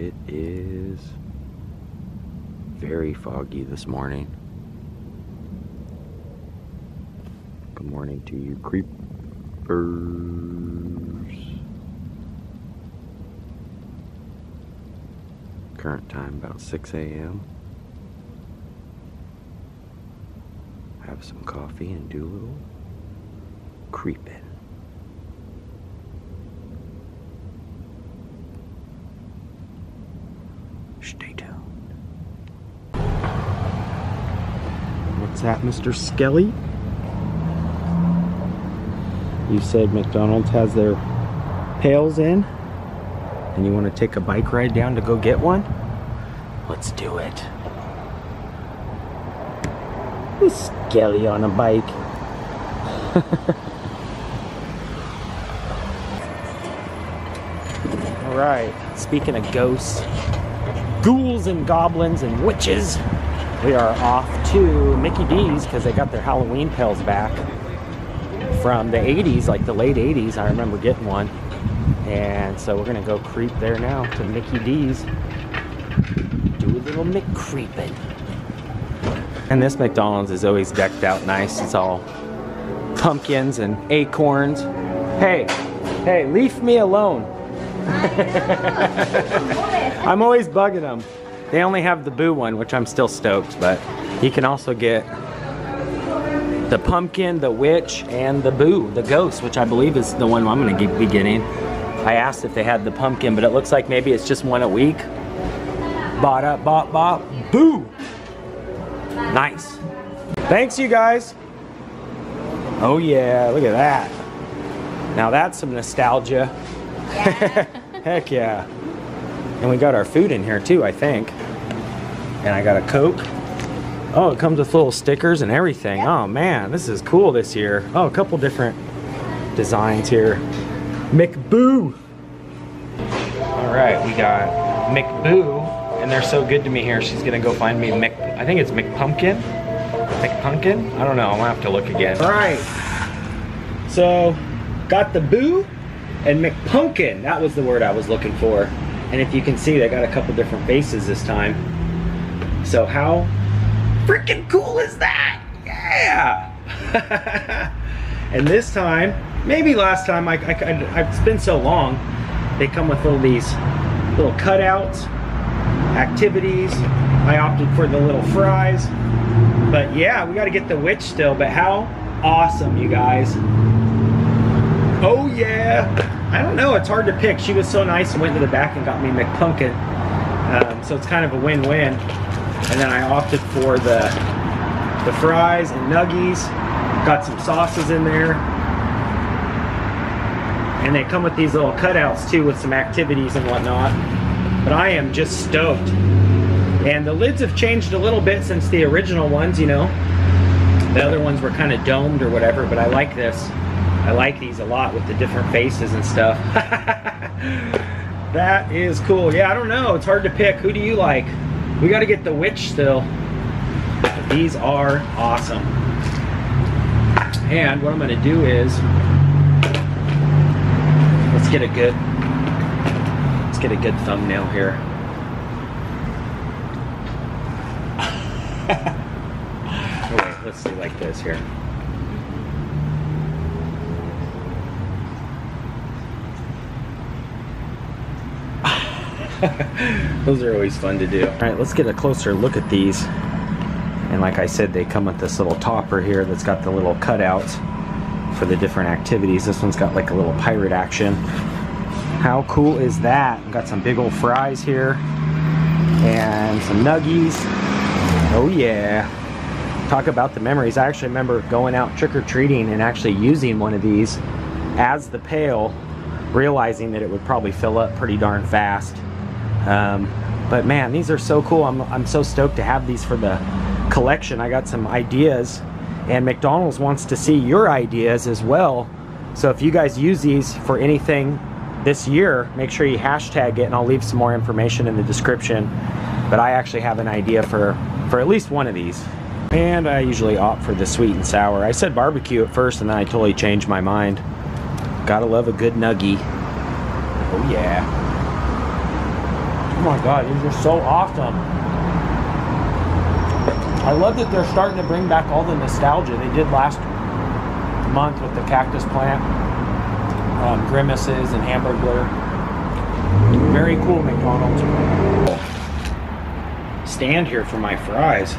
It is very foggy this morning. Good morning to you creepers. Current time about 6 a.m. Have some coffee and do a little creeping. Stay tuned. What's that, Mr. Skelly? You said McDonald's has their pails in, and you want to take a bike ride down to go get one? Let's do it. Who's Skelly on a bike? All right, speaking of ghosts, ghouls and goblins and witches, we are off to Mickey D's because they got their Halloween pails back from the 80s, like the late 80s. I remember getting one. And so we're gonna go creep there now to Mickey D's. Do a little McCreeping. And this McDonald's is always decked out nice. It's all pumpkins and acorns. Hey, hey, leave me alone. I'm always bugging them. They only have the boo one, which I'm still stoked, but you can also get the pumpkin, the witch, and the boo, the ghost, which I believe is the one I'm gonna be getting. I asked if they had the pumpkin, but it looks like maybe it's just one a week. Bought up, bop, bop, boo! Nice. Thanks, you guys. Oh yeah, look at that. Now that's some nostalgia. Heck yeah. And we got our food in here too, I think. And I got a Coke. Oh, it comes with little stickers and everything. Oh man, this is cool this year. Oh, a couple different designs here. McBoo. All right, we got McBoo, and they're so good to me here. She's gonna go find me Mc, I think it's McPumpkin. McPumpkin? I don't know, I'm gonna have to look again. All right, so got the Boo and McPumpkin. That was the word I was looking for. And if you can see, they got a couple different faces this time. So how freaking cool is that? Yeah! and this time, maybe last time, I, I, I, it's been so long, they come with all these little cutouts, activities. I opted for the little fries. But yeah, we got to get the witch still. But how awesome, you guys. Oh yeah. I don't know, it's hard to pick. She was so nice and went to the back and got me McPumpkin. Um, so it's kind of a win-win. And then I opted for the, the fries and nuggies. Got some sauces in there. And they come with these little cutouts too with some activities and whatnot. But I am just stoked. And the lids have changed a little bit since the original ones, you know. The other ones were kind of domed or whatever, but I like this. I like these a lot with the different faces and stuff. that is cool. Yeah, I don't know. It's hard to pick. Who do you like? We got to get the witch still. These are awesome. And what I'm going to do is let's get a good let's get a good thumbnail here. oh, wait, let's see like this here. Those are always fun to do. All right, let's get a closer look at these. And like I said, they come with this little topper here that's got the little cutouts for the different activities. This one's got like a little pirate action. How cool is that? Got some big old fries here and some nuggies. Oh yeah. Talk about the memories. I actually remember going out trick-or-treating and actually using one of these as the pail, realizing that it would probably fill up pretty darn fast. Um, but man, these are so cool. I'm, I'm so stoked to have these for the collection. I got some ideas and McDonald's wants to see your ideas as well. So if you guys use these for anything this year, make sure you hashtag it and I'll leave some more information in the description. But I actually have an idea for, for at least one of these. And I usually opt for the sweet and sour. I said barbecue at first and then I totally changed my mind. Gotta love a good nuggie. Oh yeah. Oh my god, these are so awesome. I love that they're starting to bring back all the nostalgia they did last month with the cactus plant, um, grimaces, and Hamburglar. Very cool, McDonald's. Stand here for my fries,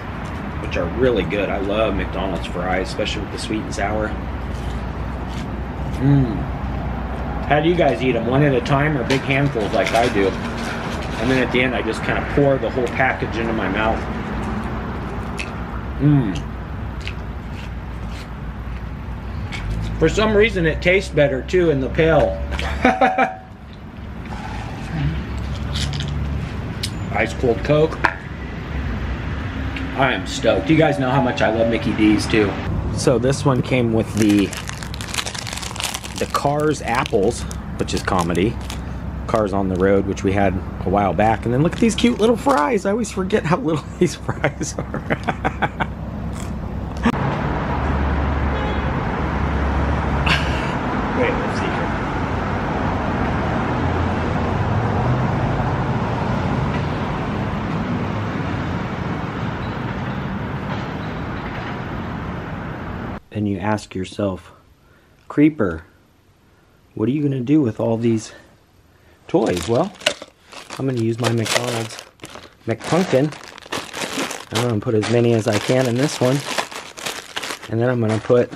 which are really good. I love McDonald's fries, especially with the sweet and sour. Mmm. How do you guys eat them? One at a time or big handfuls like I do? And then at the end, I just kind of pour the whole package into my mouth. Mmm. For some reason, it tastes better too in the pail. Ice cold Coke. I am stoked. You guys know how much I love Mickey D's too. So this one came with the the Cars Apples, which is comedy. Cars on the Road, which we had a while back. And then look at these cute little fries. I always forget how little these fries are. Wait, let's see. And you ask yourself, Creeper, what are you going to do with all these toys? Well, I'm going to use my McDonald's McPumpkin. I'm going to put as many as I can in this one. And then I'm going to put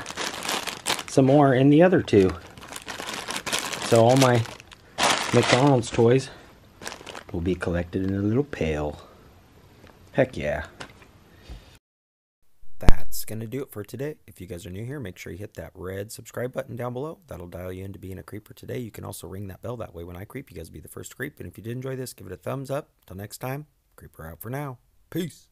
some more in the other two. So all my McDonald's toys will be collected in a little pail. Heck yeah. Going to do it for today. If you guys are new here, make sure you hit that red subscribe button down below. That'll dial you into being a creeper today. You can also ring that bell. That way when I creep, you guys will be the first to creep. And if you did enjoy this, give it a thumbs up. Till next time, creeper out for now. Peace.